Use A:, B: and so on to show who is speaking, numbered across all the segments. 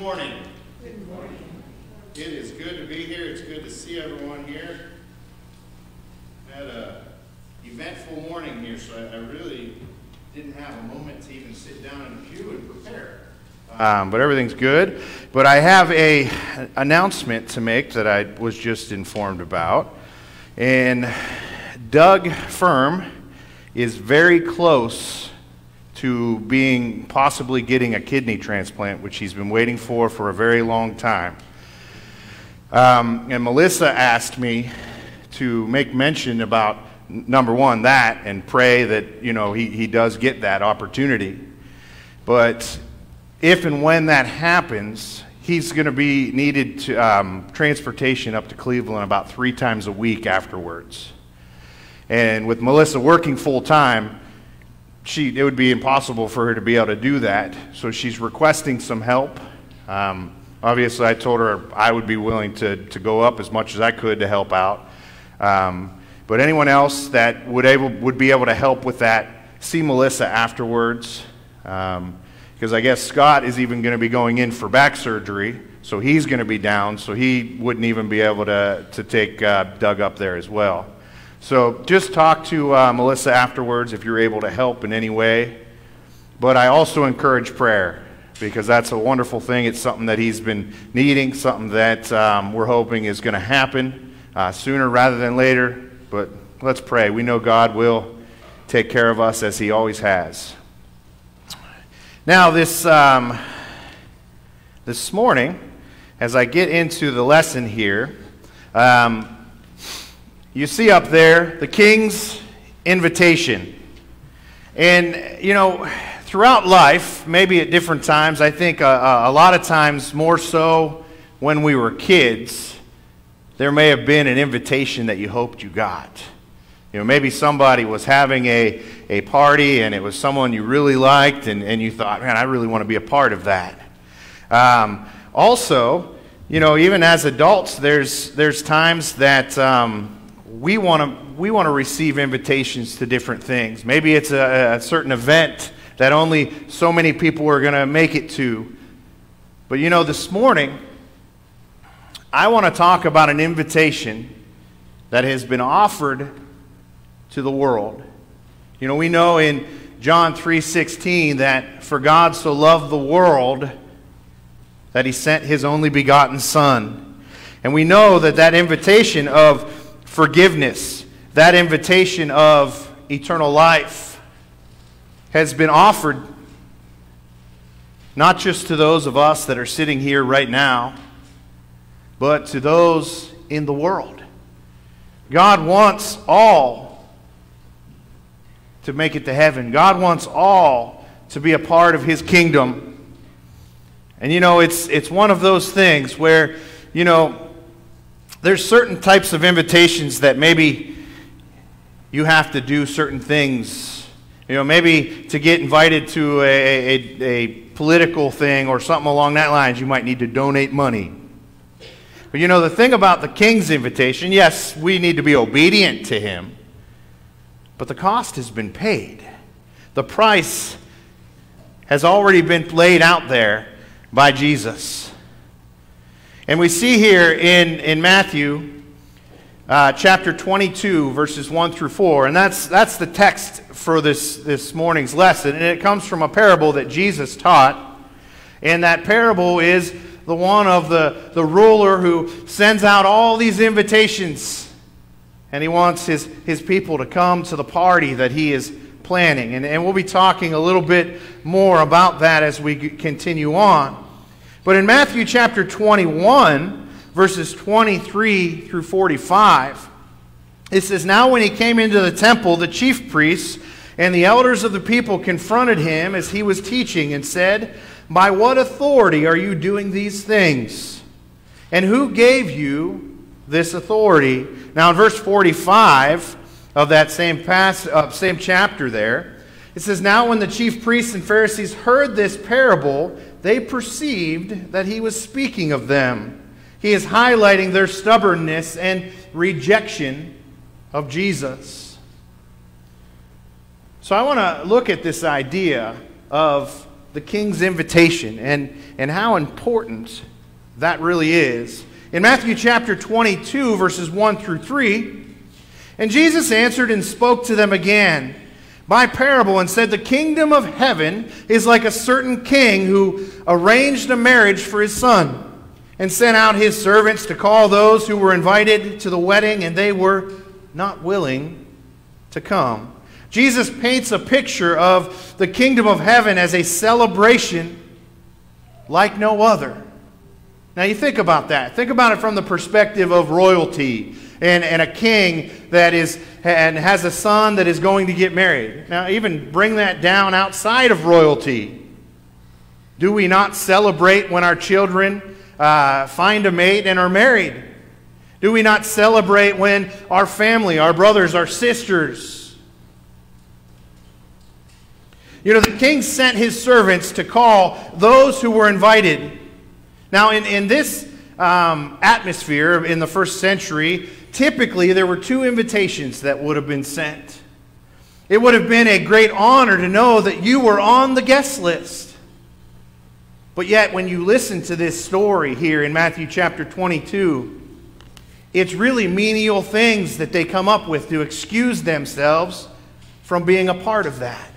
A: morning. Good morning. It is good to be here. It's good to see everyone here. I had a eventful morning here, so I, I really didn't have a moment to even sit down in the pew and prepare. Um, but everything's good. But I have a announcement to make that I was just informed about. And Doug Firm is very close to being possibly getting a kidney transplant, which he's been waiting for for a very long time. Um, and Melissa asked me to make mention about number one that and pray that you know he, he does get that opportunity. But if and when that happens, he's going to be needed to um, transportation up to Cleveland about three times a week afterwards. And with Melissa working full time, she, it would be impossible for her to be able to do that. So she's requesting some help. Um, obviously, I told her I would be willing to, to go up as much as I could to help out. Um, but anyone else that would, able, would be able to help with that, see Melissa afterwards. Because um, I guess Scott is even going to be going in for back surgery, so he's going to be down, so he wouldn't even be able to, to take uh, Doug up there as well. So just talk to uh, Melissa afterwards if you're able to help in any way. But I also encourage prayer because that's a wonderful thing. It's something that he's been needing, something that um, we're hoping is going to happen uh, sooner rather than later. But let's pray. We know God will take care of us as he always has. Now, this, um, this morning, as I get into the lesson here, um, you see up there the king's invitation. And, you know, throughout life, maybe at different times, I think a, a, lot of times more so when we were kids, there may have been an invitation that you hoped you got. You know, maybe somebody was having a, a party and it was someone you really liked and, and you thought, man, I really want to be a part of that. Um, also, you know, even as adults, there's, there's times that um, we want to we want to receive invitations to different things. Maybe it's a, a certain event that only so many people are going to make it to. But you know, this morning, I want to talk about an invitation that has been offered to the world. You know, we know in John 3:16 that for God so loved the world that he sent his only begotten son. And we know that that invitation of forgiveness, that invitation of eternal life has been offered not just to those of us that are sitting here right now, but to those in the world. God wants all to make it to heaven. God wants all to be a part of His kingdom. And you know, it's, it's one of those things where, you know, there's certain types of invitations that maybe you have to do certain things. You know, maybe to get invited to a, a, a political thing or something along that lines, you might need to donate money. But you know, the thing about the king's invitation, yes, we need to be obedient to him, but the cost has been paid. The price has already been laid out there by Jesus. And we see here in, in Matthew uh, chapter 22, verses 1 through 4, and that's, that's the text for this, this morning's lesson. And it comes from a parable that Jesus taught. And that parable is the one of the, the ruler who sends out all these invitations. And he wants his, his people to come to the party that he is planning. And, and we'll be talking a little bit more about that as we continue on. But in Matthew chapter 21, verses 23 through 45, it says, Now when he came into the temple, the chief priests and the elders of the people confronted him as he was teaching and said, By what authority are you doing these things? And who gave you this authority? Now in verse 45 of that same, pass, uh, same chapter there, it says, Now when the chief priests and Pharisees heard this parable, they perceived that he was speaking of them. He is highlighting their stubbornness and rejection of Jesus. So I want to look at this idea of
B: the king's invitation and, and how important that really is. In Matthew chapter 22, verses 1 through 3, and Jesus answered and spoke to them again by parable and said, The kingdom of heaven is like a certain king who arranged a marriage for his son and sent out his servants to call those who were invited to the wedding, and they were not willing to come. Jesus paints a picture of the kingdom of heaven as a celebration like no other. Now, you think about that. Think about it from the perspective of royalty and, and a king that is and has a son that is going to get married. Now, even bring that down outside of royalty. Do we not celebrate when our children uh, find a mate and are married? Do we not celebrate when our family, our brothers, our sisters? You know, the king sent his servants to call those who were invited. Now, in, in this um, atmosphere in the first century, typically there were two invitations that would have been sent. It would have been a great honor to know that you were on the guest list. But yet, when you listen to this story here in Matthew chapter 22, it's really menial things that they come up with to excuse themselves from being a part of that.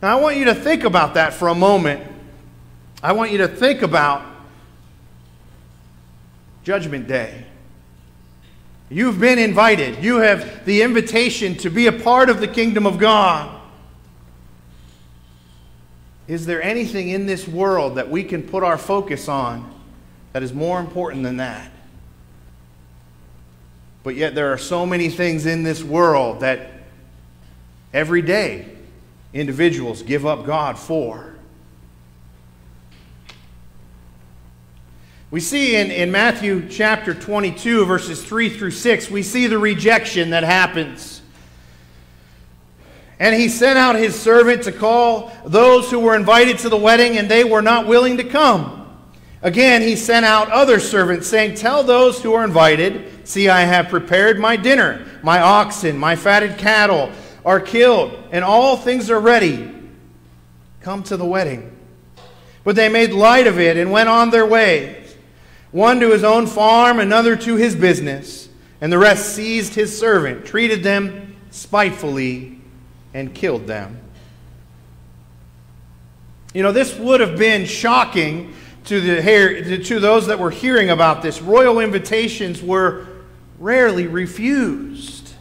B: Now, I want you to think about that for a moment. I want you to think about Judgment Day. You've been invited. You have the invitation to be a part of the kingdom of God. Is there anything in this world that we can put our focus on that is more important than that? But yet, there are so many things in this world that every day individuals give up God for. We see in, in Matthew chapter 22, verses 3 through 6, we see the rejection that happens. And he sent out his servant to call those who were invited to the wedding, and they were not willing to come. Again, he sent out other servants, saying, Tell those who are invited, See, I have prepared my dinner. My oxen, my fatted cattle are killed, and all things are ready. Come to the wedding. But they made light of it and went on their way one to his own farm, another to his business, and the rest seized his servant, treated them spitefully, and killed them. You know, this would have been shocking to, the, to those that were hearing about this. Royal invitations were rarely refused.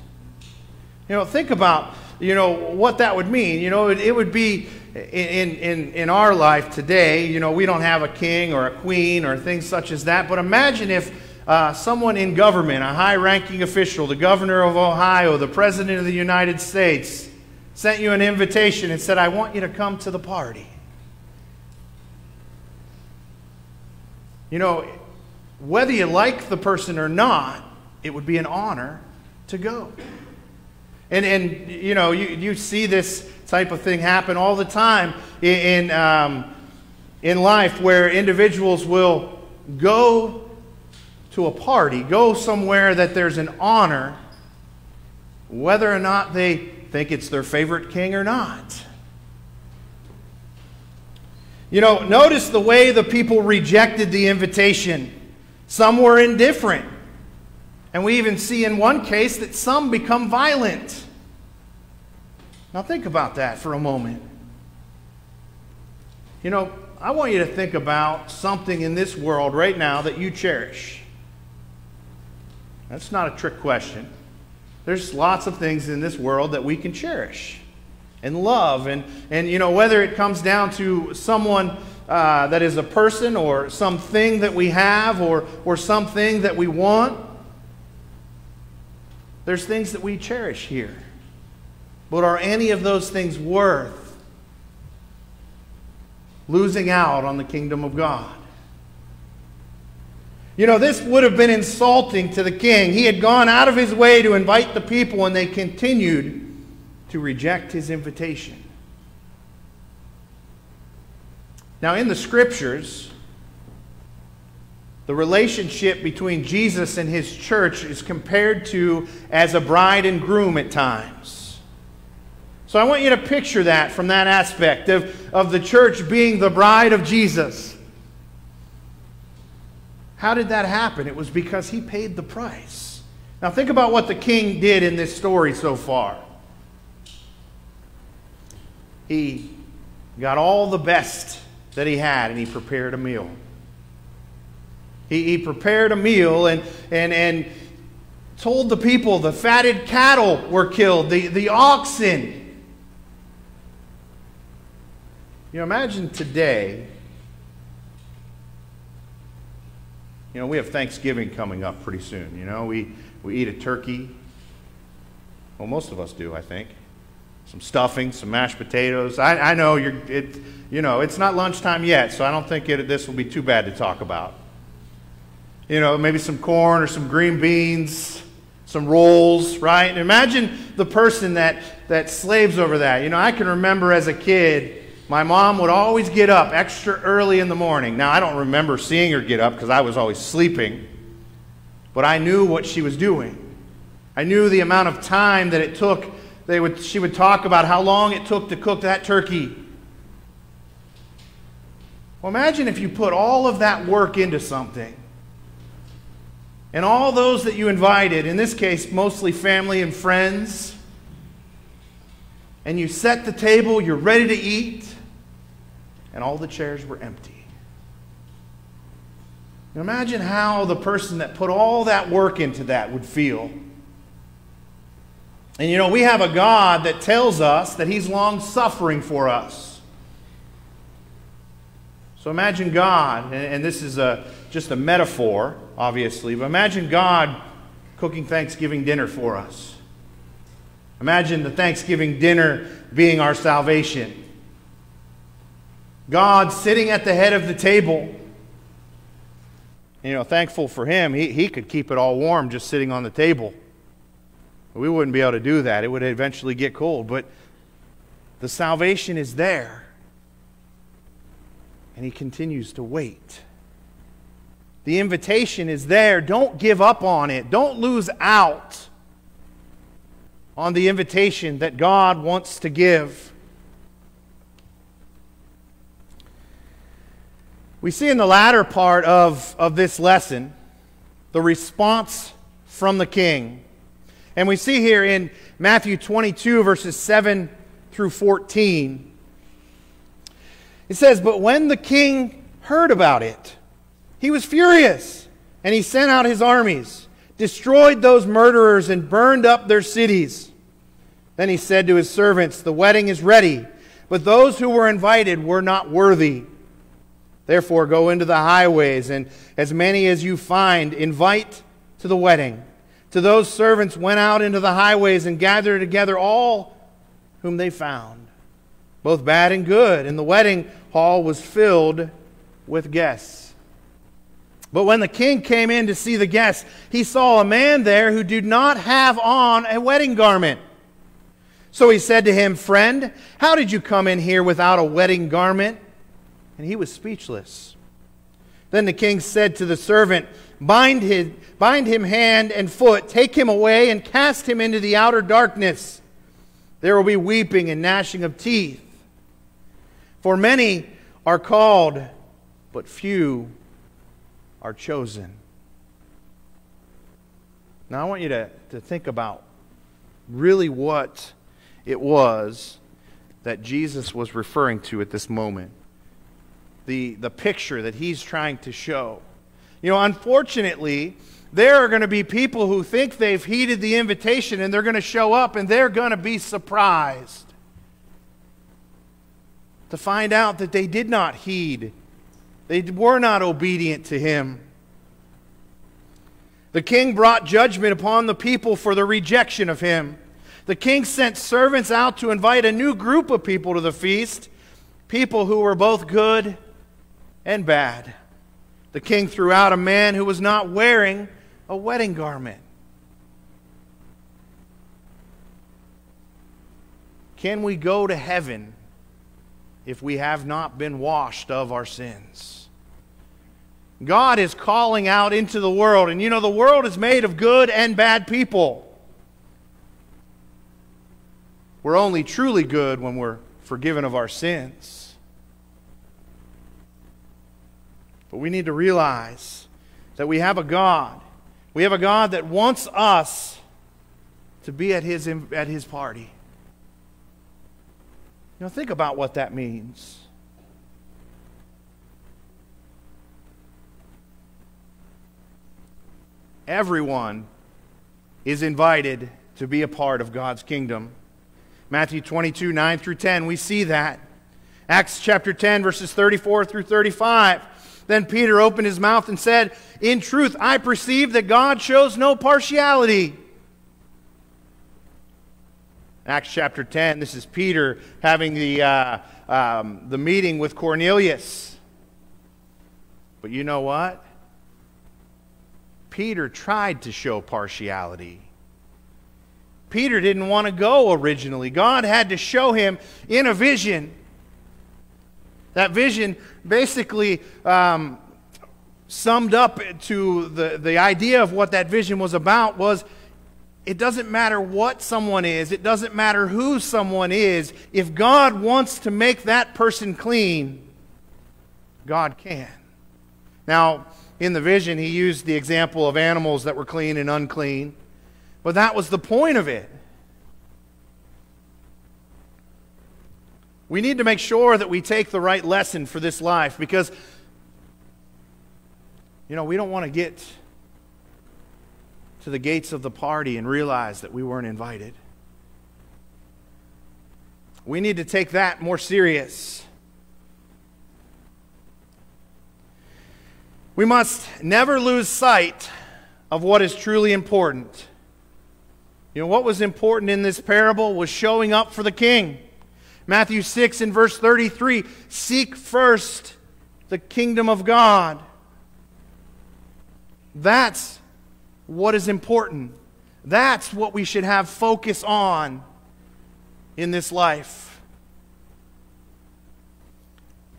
B: You know, think about, you know, what that would mean. You know, it, it would be in, in, in our life today, you know, we don't have a king or a queen or things such as that, but imagine if uh, someone in government, a high ranking official, the governor of Ohio, the president of the United States, sent you an invitation and said, I want you to come to the party. You know, whether you like the person or not, it would be an honor to go. And, and you know, you, you see this type of thing happen all the time in, in, um, in life where individuals will go to a party, go somewhere that there's an honor, whether or not they think it's their favorite king or not. You know, notice the way the people rejected the invitation. Some were indifferent. And we even see in one case that some become violent. Now, think about that for a moment. You know, I want you to think about something in this world right now that you cherish. That's not a trick question. There's lots of things in this world that we can cherish and love. And, and you know, whether it comes down to someone uh, that is a person or something that we have or, or something that we want, there's things that we cherish here. But are any of those things worth losing out on the kingdom of God? You know, this would have been insulting to the king. He had gone out of his way to invite the people, and they continued to reject his invitation. Now, in the scriptures, the relationship between Jesus and his church is compared to as a bride and groom at times. So I want you to picture that from that aspect of, of the church being the bride of Jesus. How did that happen? It was because he paid the price. Now, think about what the king did in this story so far. He got all the best that he had and he prepared a meal. He, he prepared a meal and, and, and told the people the fatted cattle were killed, the, the oxen. You know, imagine today You know, we have Thanksgiving coming up pretty soon. You know, we, we eat a turkey. Well, most of us do, I think. Some stuffing, some mashed potatoes. I, I know you're, it, you know, it's not lunchtime yet, so I don't think it, this will be too bad to talk about. You know, maybe some corn or some green beans, some rolls, right? And imagine the person that, that slaves over that. You know, I can remember as a kid, my mom would always get up extra early in the morning. Now, I don't remember seeing her get up because I was always sleeping, but I knew what she was doing. I knew the amount of time that it took. They would, she would talk about how long it took to cook that turkey. Well, imagine if you put all of that work into something. And all those that you invited, in this case, mostly family and friends, and you set the table, you're ready to eat and all the chairs were empty. Now imagine how the person that put all that work into that would feel. And you know, we have a God that tells us that He's long suffering for us. So imagine God, and this is a, just a metaphor, obviously, but imagine God cooking Thanksgiving dinner for us. Imagine the Thanksgiving dinner being our salvation. God sitting at the head of the table. You know, thankful for him, he, he could keep it all warm just sitting on the table. We wouldn't be able to do that. It would eventually get cold. But the salvation is there. And he continues to wait. The invitation is there. Don't give up on it. Don't lose out on the invitation that God wants to give. We see in the latter part of, of this lesson the response from the king. And we see here in Matthew 22, verses 7 through 14, it says, But when the king heard about it, he was furious, and he sent out his armies, destroyed those murderers, and burned up their cities. Then he said to his servants, The wedding is ready, but those who were invited were not worthy. Therefore, go into the highways, and as many as you find, invite to the wedding. To those servants went out into the highways and gathered together all whom they found, both bad and good, and the wedding hall was filled with guests. But when the king came in to see the guests, he saw a man there who did not have on a wedding garment. So he said to him, Friend, how did you come in here without a wedding garment? And he was speechless. Then the king said to the servant, Bind him, bind him hand and foot, take him away, and cast him into the outer darkness. There will be weeping and gnashing of teeth. For many are called, but few are chosen. Now, I want you to, to think about really what it was that Jesus was referring to at this moment the, the picture that he's trying to show. You know, unfortunately, there are going to be people who think they've heeded the invitation and they're going to show up and they're going to be surprised to find out that they did not heed, they were not obedient to him. The king brought judgment upon the people for the rejection of him. The king sent servants out to invite a new group of people to the feast, people who were both good and bad. The king threw out a man who was not wearing a wedding garment. Can we go to heaven if we have not been washed of our sins? God is calling out into the world, and you know, the world is made of good and bad people. We're only truly good when we're forgiven of our sins. But we need to realize that we have a God. We have a God that wants us to be at his, at his party. You know, think about what that means. Everyone is invited to be a part of God's kingdom. Matthew 22, 9 through 10, we see that. Acts chapter 10, verses 34 through 35. Then Peter opened his mouth and said, In truth, I perceive that God shows no partiality. Acts chapter 10, this is Peter having the, uh, um, the meeting with Cornelius. But you know what? Peter tried to show partiality. Peter didn't want to go originally. God had to show him in a vision. That vision basically um, summed up to the, the idea of what that vision was about was it doesn't matter what someone is, it doesn't matter who someone is. If God wants to make that person clean, God can. Now, in the vision, he used the example of animals that were clean and unclean. But that was the point of it. We need to make sure that we take the right lesson for this life because, you know, we don't want to get to the gates of the party and realize that we weren't invited. We need to take that more serious. We must never lose sight of what is truly important. You know, what was important in this parable was showing up for the king. Matthew 6 and verse 33 Seek first the kingdom of God. That's what is important. That's what we should have focus on in this life.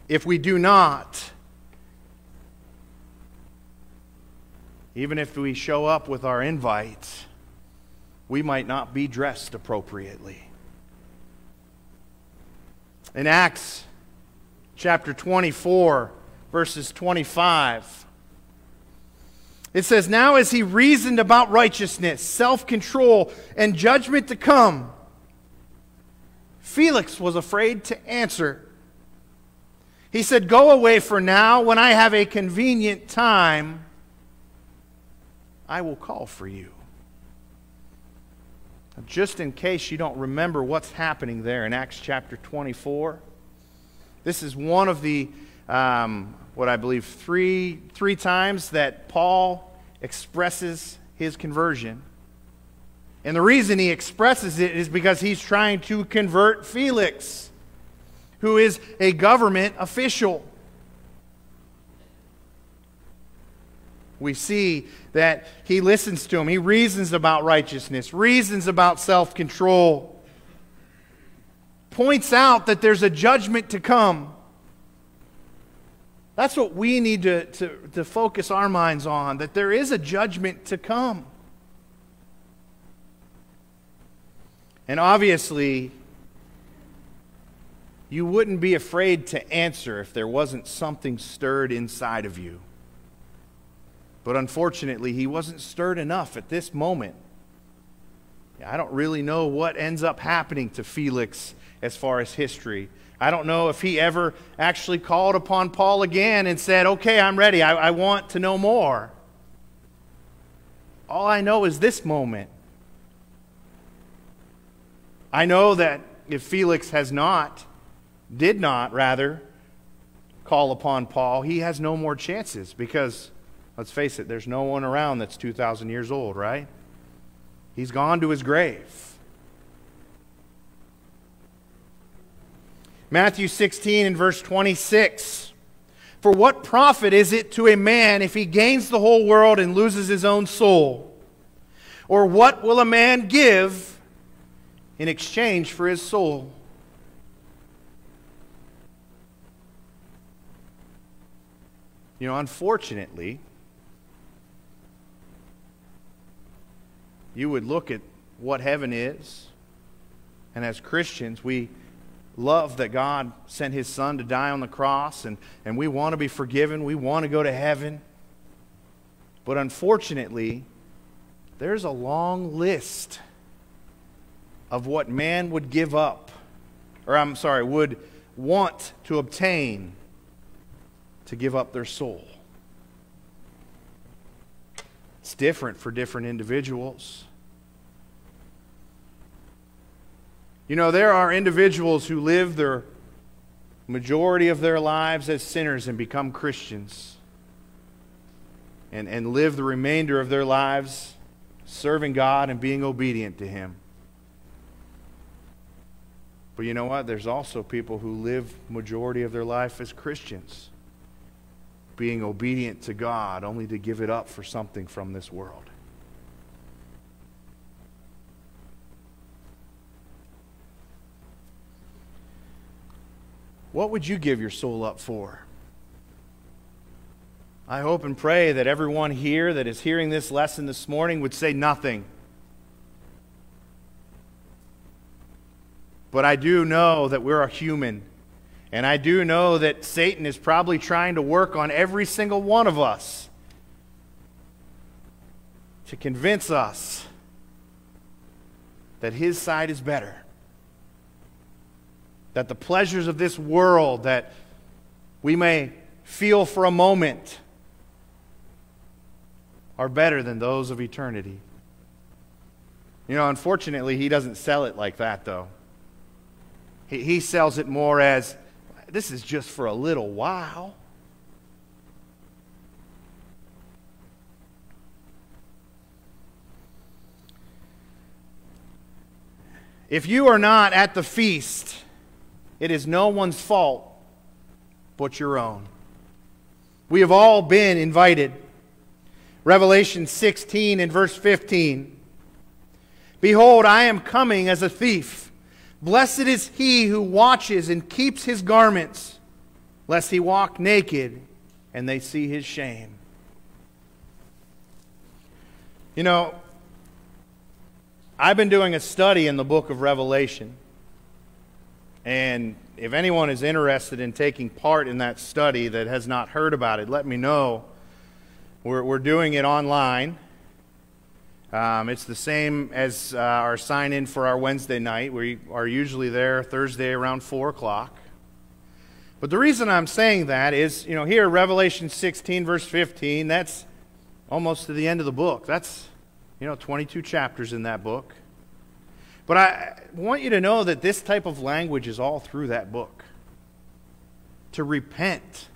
B: If we do not, even if we show up with our invite, we might not be dressed appropriately. In Acts chapter 24, verses 25, it says, Now as he reasoned about righteousness, self control, and judgment to come, Felix was afraid to answer. He said, Go away for now. When I have a convenient time, I will call for you. Just in case you don't remember what's happening there in Acts chapter 24, this is one of the, um, what I believe, three, three times that Paul expresses his conversion. And the reason he expresses it is because he's trying to convert Felix, who is a government official. We see that he listens to him. He reasons about righteousness, reasons about self control, points out that there's a judgment to come. That's what we need to, to, to focus our minds on, that there is a judgment to come. And obviously, you wouldn't be afraid to answer if there wasn't something stirred inside of you. But unfortunately, he wasn't stirred enough at this moment. I don't really know what ends up happening to Felix as far as history. I don't know if he ever actually called upon Paul again and said, Okay, I'm ready. I, I want to know more. All I know is this moment. I know that if Felix has not, did not rather, call upon Paul, he has no more chances because Let's face it, there's no one around that's 2,000 years old, right? He's gone to his grave. Matthew 16 and verse 26. For what profit is it to a man if he gains the whole world and loses his own soul? Or what will a man give in exchange for his soul? You know, unfortunately, you would look at what heaven is, And as Christians, we love that God sent his son to die on the cross, and, and we want to be forgiven. We want to go to heaven. But unfortunately, there's a long list of what man would give up, or I'm sorry, would want to obtain to give up their soul. It's different for different individuals. You know, there are individuals who live their majority of their lives as sinners and become Christians and, and live the remainder of their lives serving God and being obedient to Him. But you know what? There's also people who live majority of their life as Christians, being obedient to God only to give it up for something from this world. What would you give your soul up for? I hope and pray that everyone here that is hearing this lesson this morning would say nothing. But I do know that we're a human. And I do know that Satan is probably trying to work on every single one of us to convince us that his side is better. That the pleasures of this world that we may feel for a moment are better than those of eternity. You know, unfortunately, he doesn't sell it like that, though. He, he sells it more as this is just for a little while. If you are not at the feast, it is no one's fault but your own. We have all been invited. Revelation 16 and verse 15. Behold, I am coming as a thief. Blessed is he who watches and keeps his garments, lest he walk naked and they see his shame. You know, I've been doing a study in the book of Revelation. And if anyone is interested in taking part in that study that has not heard about it, let me know. We're, we're doing it online. Um, it's the same as uh, our sign in for our Wednesday night. We are usually there Thursday around 4 o'clock. But the reason I'm saying that is, you know, here, Revelation 16, verse 15, that's almost to the end of the book. That's, you know, 22 chapters in that book. But I want you to know that this type of language is all through that book. To repent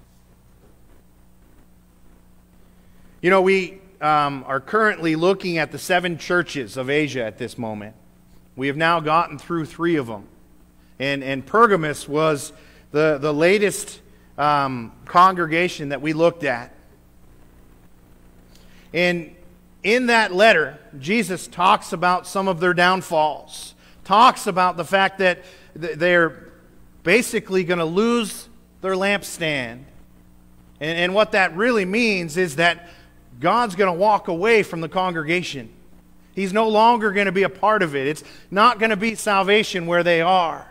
B: You know, we um, are currently looking at the seven churches of Asia at this moment. We have now gotten through three of them. And, and Pergamus was the, the latest um, congregation that we looked at. And in that letter, Jesus talks about some of their downfalls, talks about the fact that they're basically going to lose their lampstand. And, and what that really means is that God's going to walk away from the congregation. He's no longer going to be a part of it. It's not going to be salvation where they are.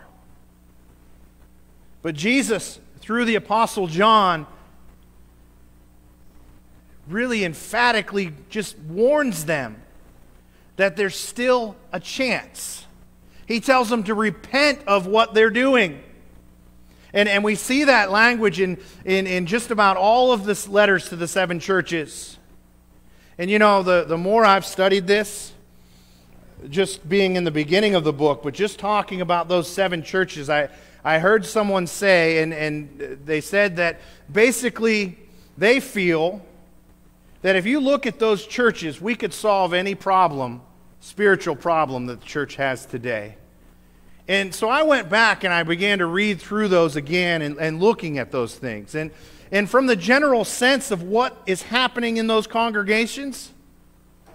B: But Jesus, through the Apostle John, really emphatically just warns them that there's still a chance. He tells them to repent of what they're doing. And, and we see that language in, in, in just about all of the letters to the seven churches. And you know, the, the more I've studied this, just being in the beginning of the book, but just talking about those seven churches, I, I heard someone say, and, and they said that basically they feel that if you look at those churches, we could solve any problem, spiritual problem that the church has today. And so I went back and I began to read through those again and, and looking at those things. And and from the general sense of what is happening in those congregations,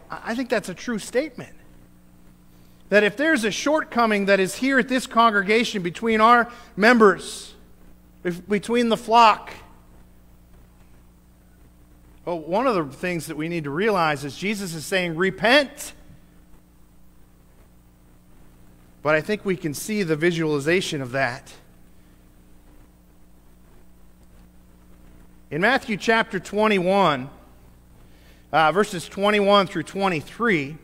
B: I think that's a true statement. That if there's a shortcoming that is here at this congregation between our members, between the flock, well, one of the things that we need to realize is Jesus is saying, repent. But I think we can see the visualization of that. In Matthew chapter 21, uh, verses 21 through 23,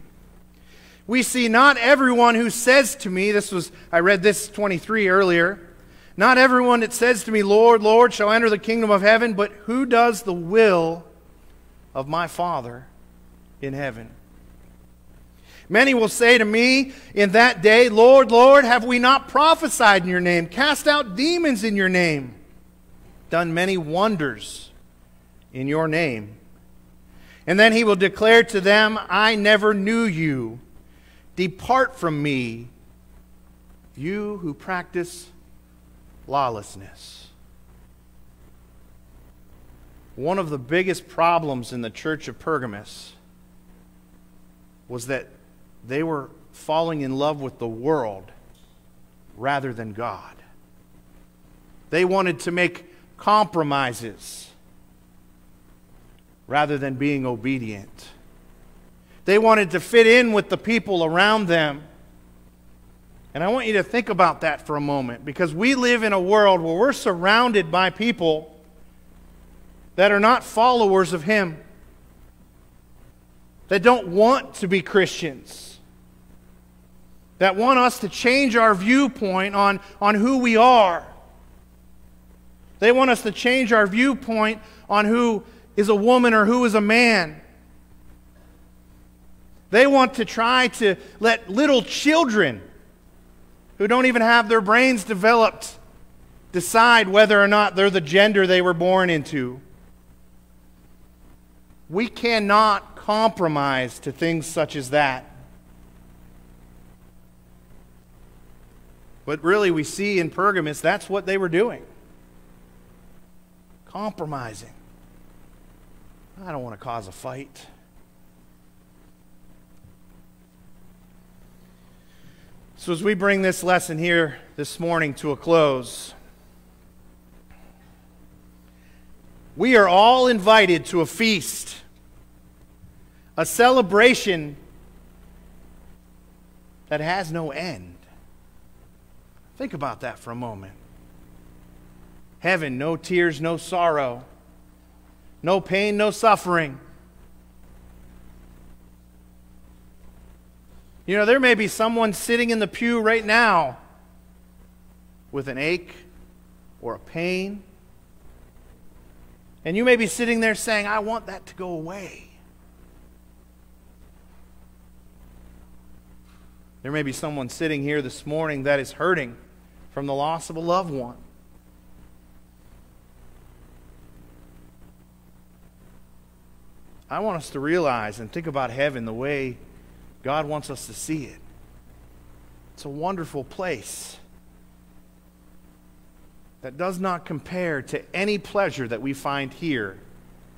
B: we see not everyone who says to me, this was, I read this 23 earlier, not everyone that says to me, Lord, Lord, shall enter the kingdom of heaven, but who does the will of my Father in heaven. Many will say to me in that day, Lord, Lord, have we not prophesied in your name, cast out demons in your name, done many wonders in your name? And then he will declare to them, I never knew you. Depart from me, you who practice lawlessness. One of the biggest problems in the church of Pergamus was that they were falling in love with the world rather than God. They wanted to make compromises rather than being obedient. They wanted to fit in with the people around them. And I want you to think about that for a moment because we live in a world where we're surrounded by people that are not followers of Him, that don't want to be Christians, that want us to change our viewpoint on, on who we are. They want us to change our viewpoint on who is a woman or who is a man. They want to try to let little children who don't even have their brains developed decide whether or not they're the gender they were born into. We cannot compromise to things such as that. But really, we see in Pergamus that's what they were doing compromising. I don't want to cause a fight. So, as we bring this lesson here this morning to a close, we are all invited to a feast, a celebration that has no end. Think about that for a moment. Heaven, no tears, no sorrow, no pain, no suffering. You know, there may be someone sitting in the pew right now with an ache or a pain. And you may be sitting there saying, I want that to go away. There may be someone sitting here this morning that is hurting from the loss of a loved one. I want us to realize and think about heaven the way God wants us to see it. It's a wonderful place that does not compare to any pleasure that we find here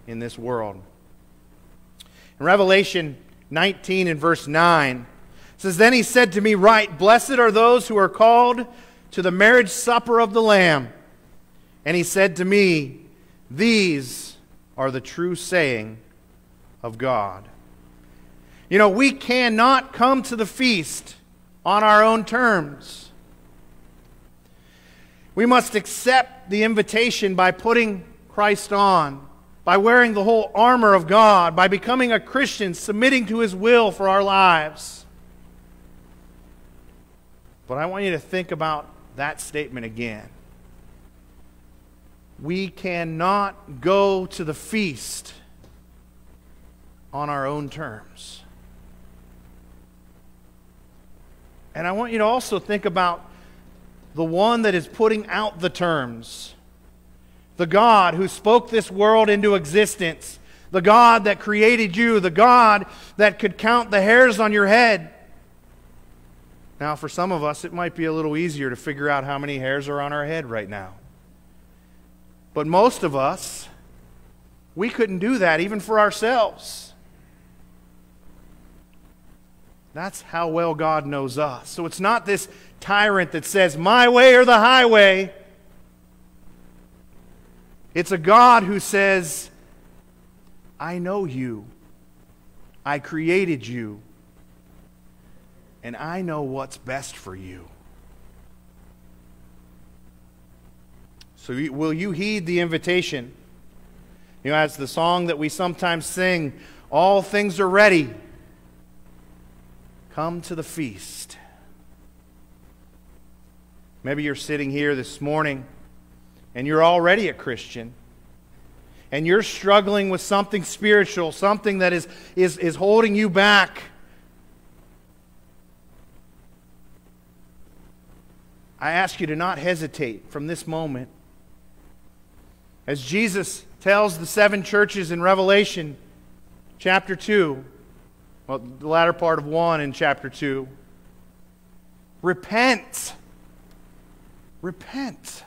B: in this world. In Revelation 19 and verse 9, it says, Then he said to me, Write, blessed are those who are called to the marriage supper of the Lamb. And he said to me, These are the true saying of God. You know, we cannot come to the feast on our own terms. We must accept the invitation by putting Christ on, by wearing the whole armor of God, by becoming a Christian, submitting to His will for our lives. But I want you to think about that statement again. We cannot go to the feast on our own terms. And I want you to also think about the one that is putting out the terms. The God who spoke this world into existence. The God that created you. The God that could count the hairs on your head. Now, for some of us, it might be a little easier to figure out how many hairs are on our head right now. But most of us, we couldn't do that even for ourselves. That's how well God knows us. So it's not this tyrant that says, my way or the highway. It's a God who says, I know you. I created you. and I know what's best for you. So, will you heed the invitation? You know, as the song that we sometimes sing, all things are ready. Come to the feast. Maybe you're sitting here this morning and you're already a Christian and you're struggling with something spiritual, something that is, is, is holding you back. I ask you to not hesitate from this moment. As Jesus tells the seven churches in Revelation chapter 2, well, the latter part of 1 in chapter 2, repent. Repent.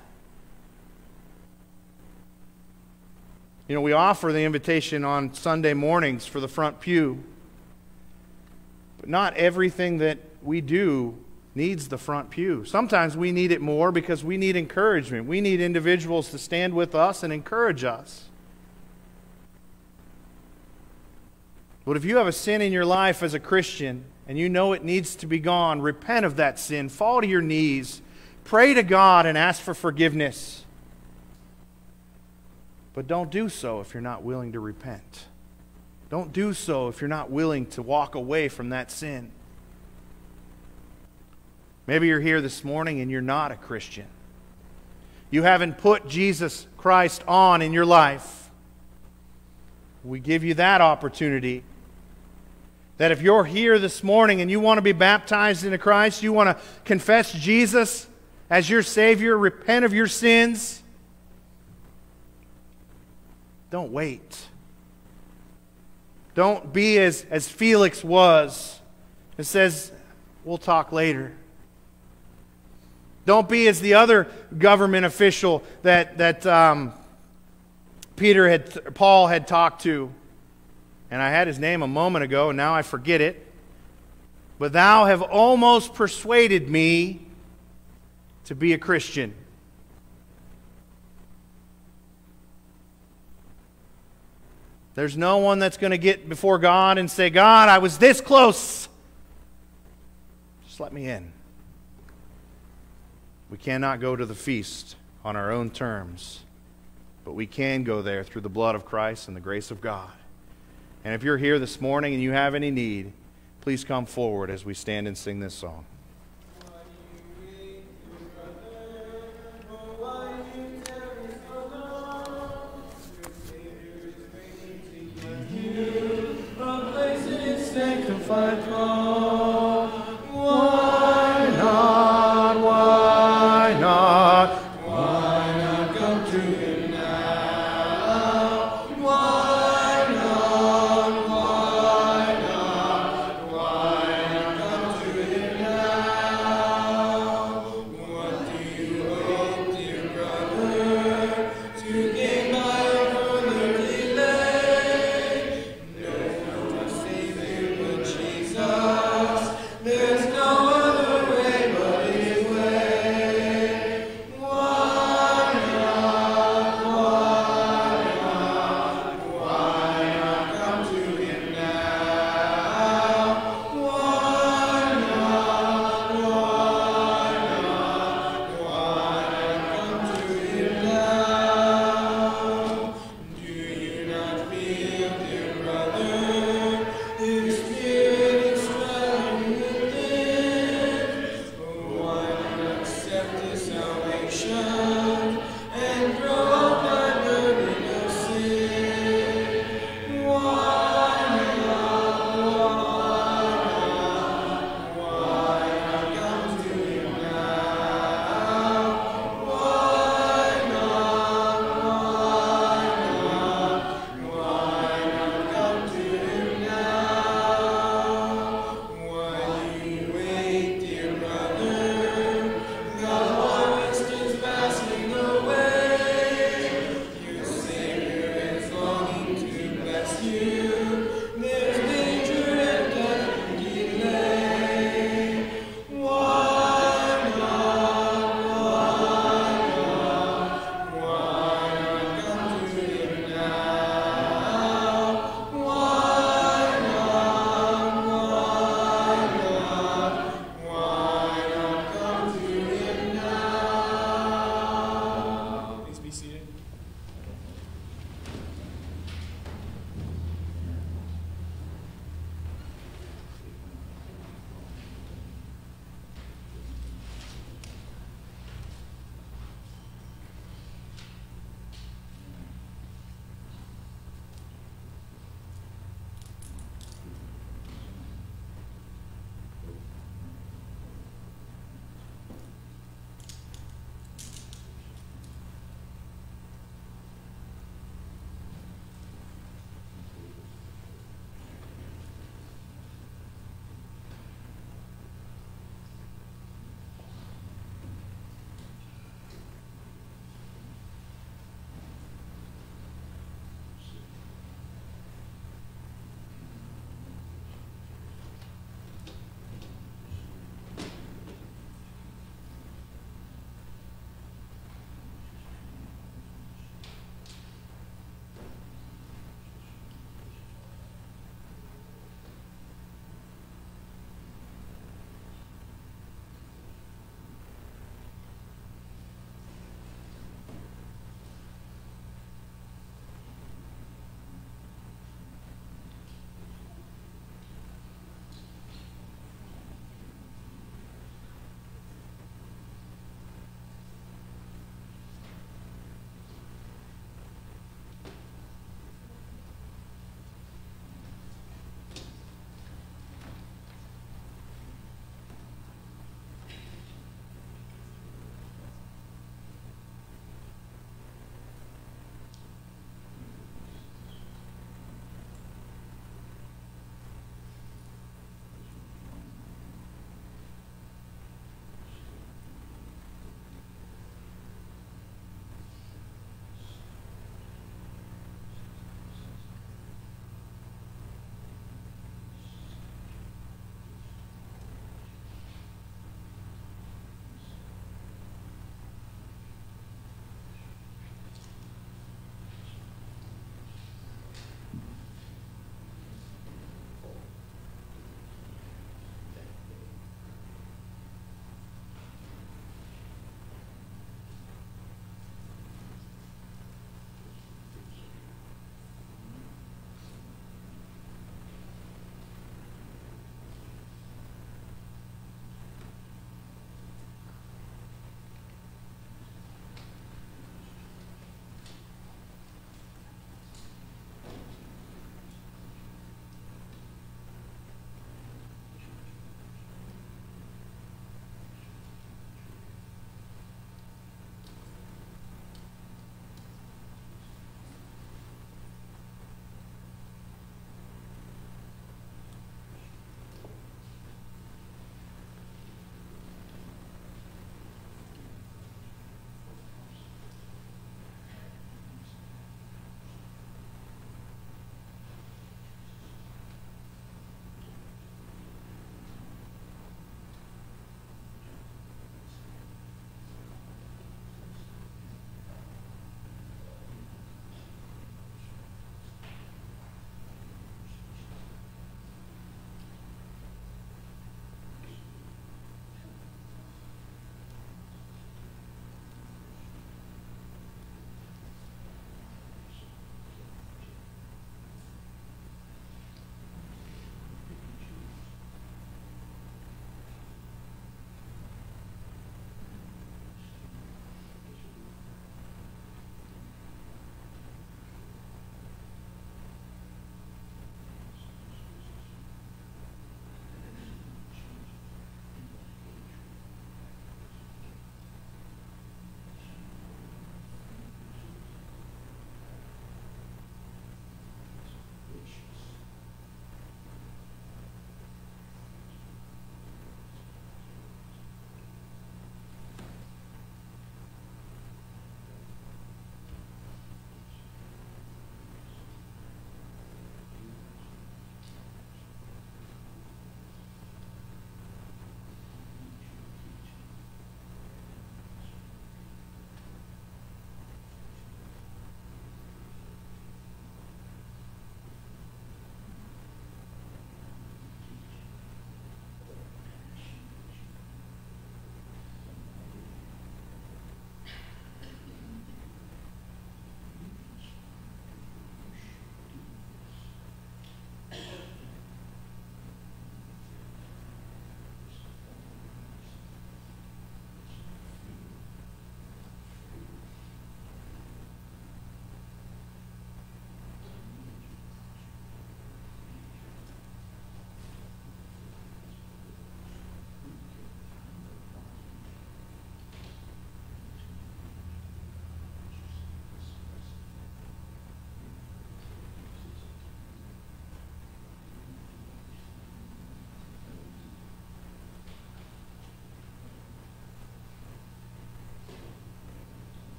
B: You know, we offer the invitation on Sunday mornings for the front pew, but not everything that we do needs the front pew. Sometimes we need it more because we need encouragement. We need individuals to stand with us and encourage us. But if you have a sin in your life as a Christian and you know it needs to be gone, repent of that sin, fall to your knees, pray to God, and ask for forgiveness. But don't do so if you're not willing to repent. Don't do so if you're not willing to walk away from that sin. Maybe you're here this morning and you're not a Christian. You haven't put Jesus Christ on in your life. We give you that opportunity. That if you're here this morning and you want to be baptized into Christ, you want to confess Jesus as your Savior, repent of your sins, don't wait. Don't be as, as Felix was. It says, we'll talk later. Don't be as the other government official that, that um, Peter had, Paul had talked to. And I had his name a moment ago, and now I forget it. But thou have almost persuaded me to be a Christian. There's no one that's going to get before God and say, God, I was this close. Just let me in. We cannot go to the feast on our own terms, but we can go there through the blood of Christ and the grace of God. And if you're here this morning and you have any need, please come forward as we stand and sing this song.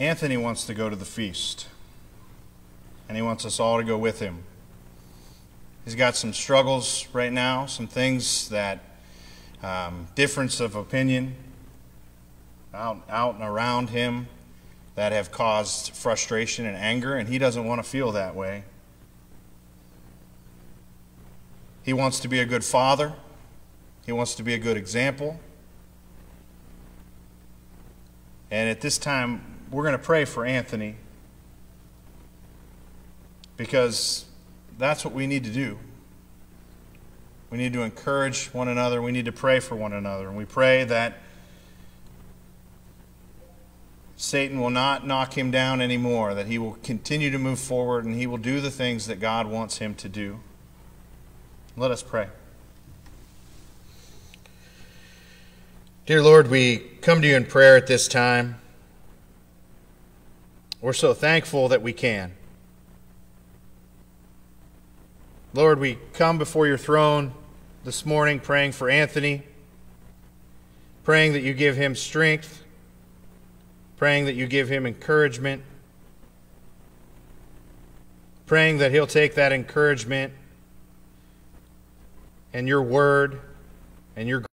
B: Anthony wants to go to the feast, and he wants us all to go with him. He's got some struggles right now, some things that um, difference of opinion out, out and around him that have caused frustration and anger, and he doesn't want to feel that way. He wants to be a good father, he wants to be a good example. And at this time, we're going to pray for Anthony because that's what we need to do. We need to encourage one another. We need to pray for one another. And we pray that Satan will not knock him down anymore, that he will continue to move forward and he will do the things that God wants him to do. Let us pray. Dear Lord, we come to you in prayer at this time. We're so thankful that we can. Lord, we come before your throne this morning praying for Anthony, praying that you give him strength, praying that you give him encouragement, praying that he'll take that encouragement and your word and your